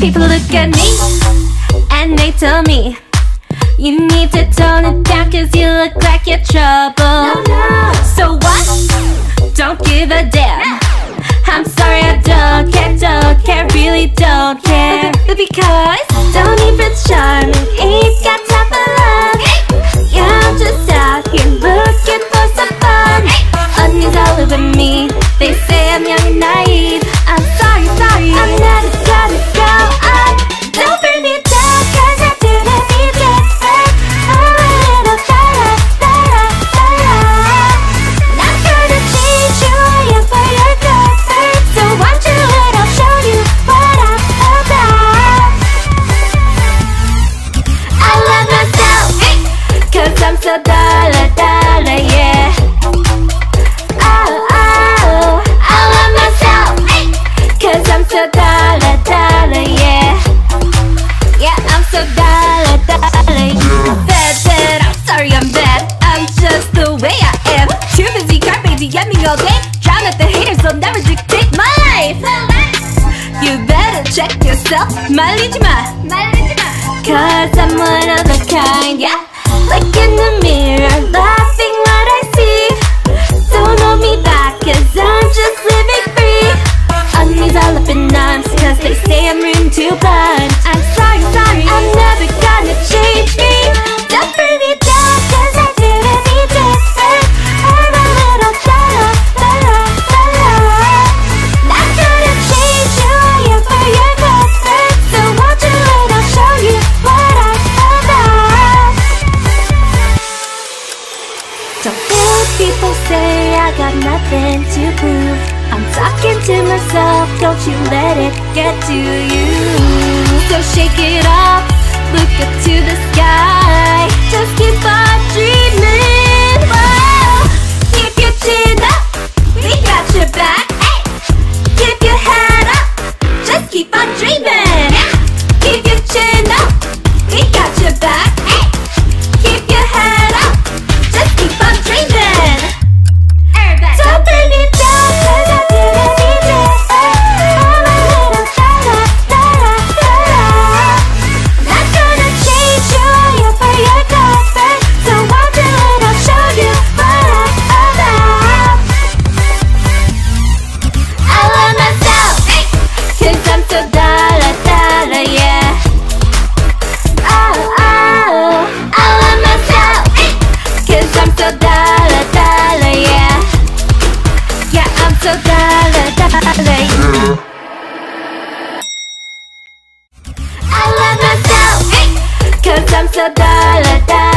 People look at me and they tell me You need to tone it down cause you look like you're trouble no, no. So what? Don't give a damn I'm sorry I don't care, don't care, really don't care Because don't even try bad I'm just the way I am Too busy, car crazy, yamming all day Drown at the haters, they'll never dictate my life You better check yourself 말리지 마 Cause I'm one of a kind, yeah Look in the mirror, laughing what I see Don't hold me back cause I'm just living free Onions all up in arms cause they say I'm rude too blunt I got nothing to prove. I'm talking to myself, don't you let it get to you. So shake it off, look up to so I love myself, cause I'm so dalla, dalla